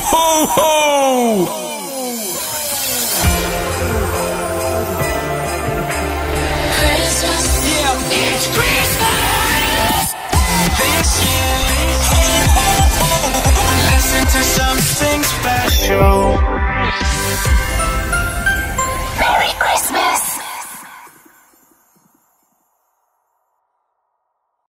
ho, ho!